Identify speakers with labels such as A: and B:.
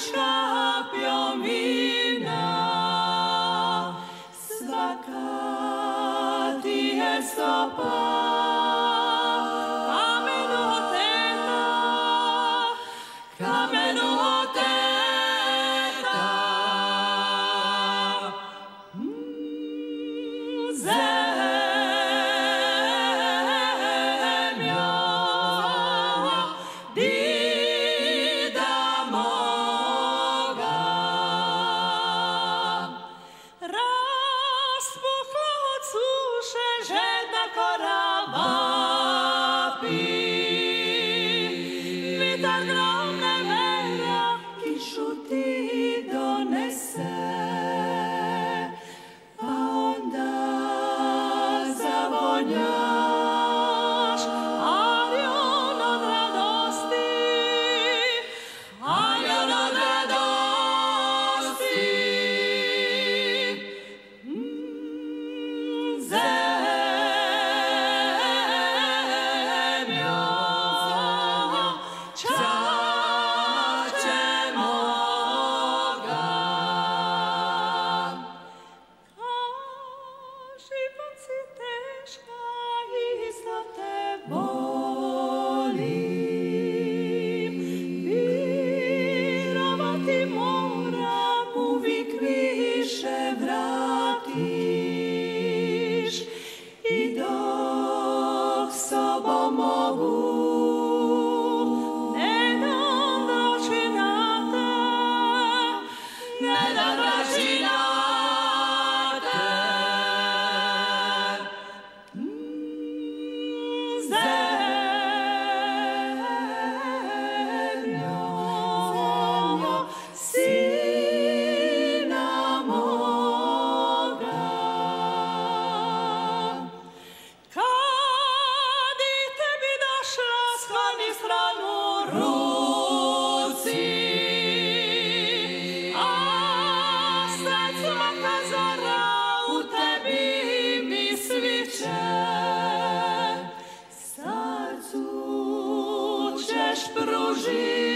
A: iškapjo mina, svaka. Nella Boże, sercu.